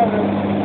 Thank you.